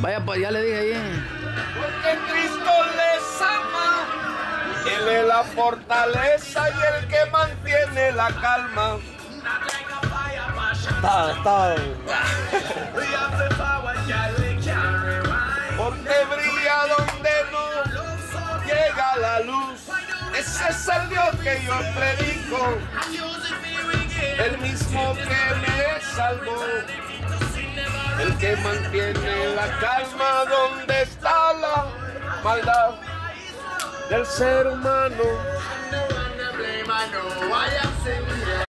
Vaya, pues ya le dije ahí. Porque Cristo les ama. Él es la fortaleza y el que mantiene la calma. Está, está. Porque brilla donde no llega la luz. Ese es el Dios que yo predico. El mismo que me salvó. Que mantiene la calma donde está la maldad del ser humano.